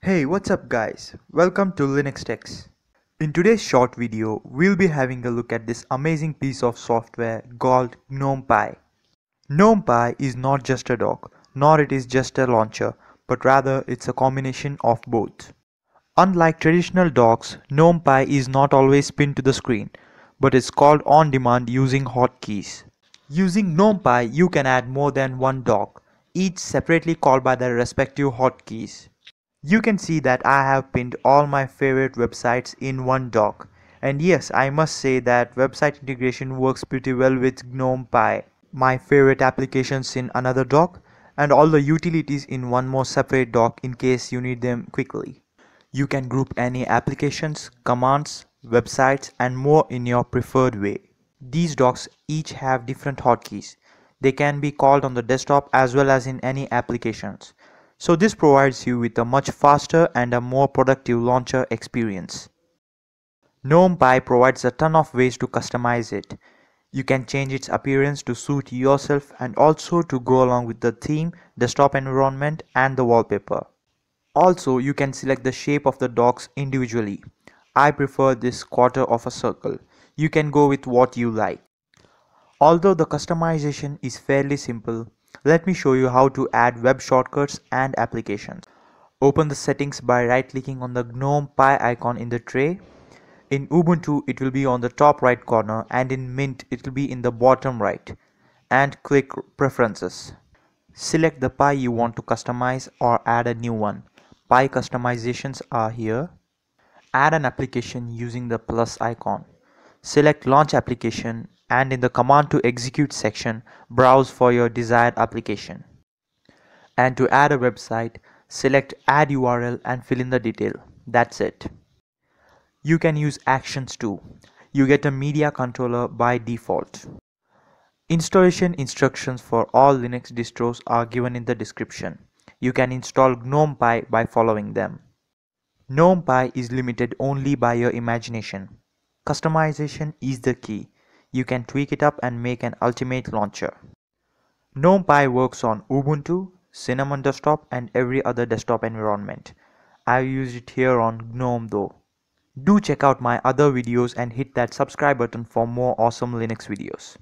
Hey, what's up guys? Welcome to Linux Tex. In today's short video, we'll be having a look at this amazing piece of software called Gnome Pie. GnomePy is not just a dock, nor it is just a launcher, but rather it's a combination of both. Unlike traditional docks, Gnome Pie is not always pinned to the screen, but is called on demand using hotkeys. Using Gnome Pie, you can add more than one dock, each separately called by their respective hotkeys. You can see that I have pinned all my favorite websites in one dock. And yes, I must say that website integration works pretty well with Gnome Pie. My favorite applications in another dock and all the utilities in one more separate dock in case you need them quickly. You can group any applications, commands, websites and more in your preferred way. These docks each have different hotkeys. They can be called on the desktop as well as in any applications. So this provides you with a much faster and a more productive launcher experience. Gnome Pie provides a ton of ways to customize it. You can change its appearance to suit yourself and also to go along with the theme, the desktop environment and the wallpaper. Also, you can select the shape of the docks individually. I prefer this quarter of a circle. You can go with what you like. Although the customization is fairly simple, let me show you how to add web shortcuts and applications. Open the settings by right clicking on the GNOME Pie icon in the tray. In Ubuntu it will be on the top right corner and in Mint it will be in the bottom right. And click Preferences. Select the Pie you want to customize or add a new one. Pie customizations are here. Add an application using the plus icon. Select Launch Application and in the Command to Execute section, browse for your desired application. And to add a website, select Add URL and fill in the detail. That's it. You can use actions too. You get a media controller by default. Installation instructions for all Linux distros are given in the description. You can install GNOME GnomePy by following them. GNOME GnomePy is limited only by your imagination. Customization is the key. You can tweak it up and make an ultimate launcher. GNOME GnomePy works on Ubuntu, Cinnamon desktop and every other desktop environment. I've used it here on GNOME though. Do check out my other videos and hit that subscribe button for more awesome Linux videos.